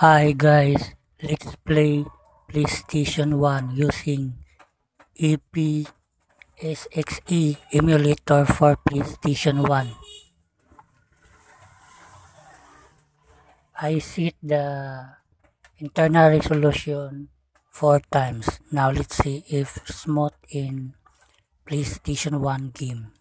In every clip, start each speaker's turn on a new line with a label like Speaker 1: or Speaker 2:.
Speaker 1: Hi guys, let's play PlayStation 1 using EPSXE emulator for PlayStation 1. I set the internal resolution 4 times. Now let's see if smooth in PlayStation 1 game.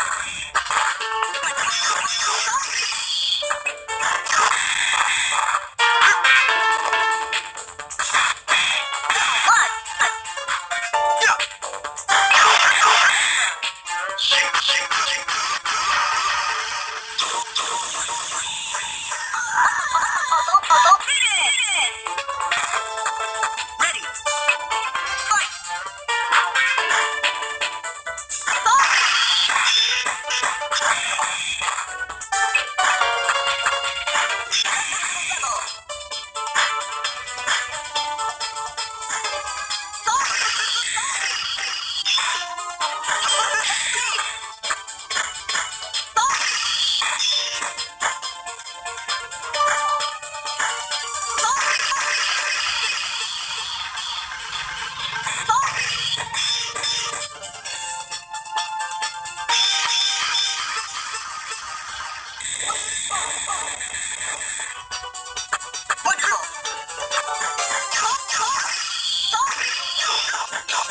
Speaker 2: Thank you. You Oh!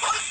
Speaker 2: Oh!